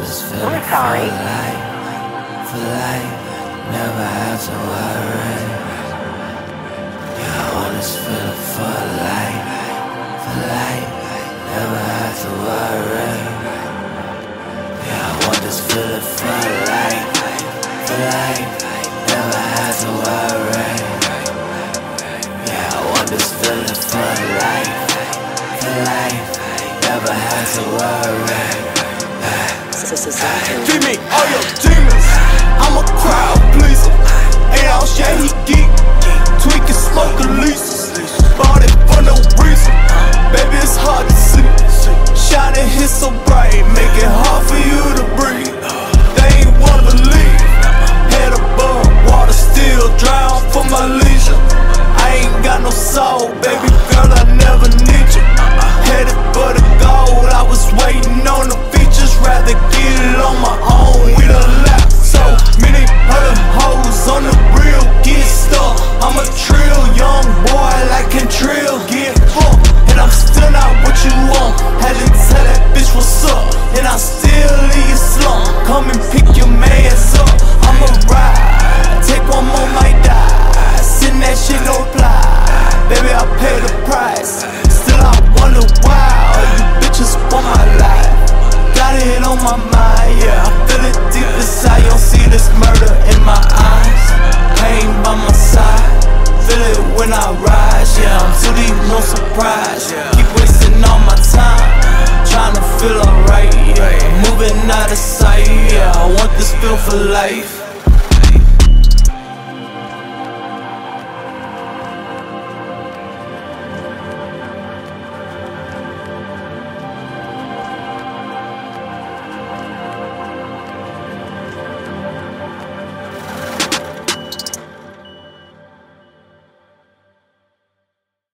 this feeling for life, for life. Never have to worry. Yeah, I want this feeling for life, for life. Never have to worry. Yeah, I want this feeling for life, for life. Never have to worry. Yeah, I want this feeling for life, for life. Never have to worry. Feed me all your demons. I'm a crowd pleaser. Still, I wonder why all you bitches want my life. Got it on my mind, yeah. I feel it deep inside. You don't see this murder in my eyes. Pain by my side. Feel it when I rise, yeah. I'm too deep, no surprise. Keep wasting all my time. Trying to feel alright, yeah. Moving out of sight, yeah. I want this feel for life.